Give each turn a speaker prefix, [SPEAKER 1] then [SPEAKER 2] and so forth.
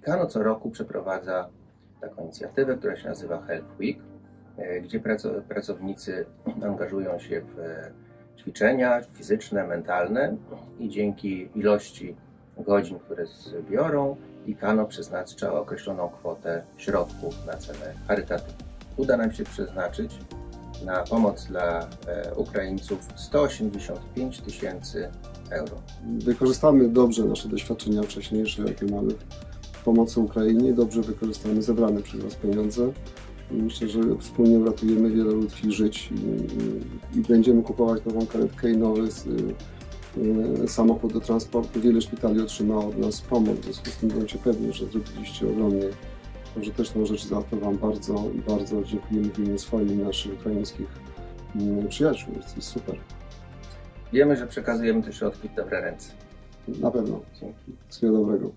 [SPEAKER 1] I Kano co roku przeprowadza taką inicjatywę, która się nazywa Health Week, e, gdzie praco- pracownicy angażują się w e, ćwiczenia fizyczne, mentalne i dzięki ilości godzin, które zbiorą, IKANO przeznacza określoną kwotę środków na cele charytatywne. Uda nam się przeznaczyć na pomoc dla e, Ukraińców 185 tysięcy euro.
[SPEAKER 2] Wykorzystamy dobrze nasze doświadczenia wcześniejsze, jakie mamy pomocy Ukrainie. Dobrze wykorzystamy zebrane przez nas pieniądze. Myślę, że wspólnie uratujemy wiele ludzkich żyć i, i, będziemy kupować nową karetkę i nowy y, y, samochód do transportu. Wiele szpitali otrzymało od nas pomoc, w związku z tym bądźcie pewni, że zrobiliście ogromnie pożyteczną rzecz. Za to Wam bardzo i bardzo dziękujemy w imieniu swoim i naszych ukraińskich y, przyjaciół. Jest, jest super.
[SPEAKER 1] Wiemy, że przekazujemy te środki w dobre ręce.
[SPEAKER 2] Na pewno. Wszystkiego dobrego.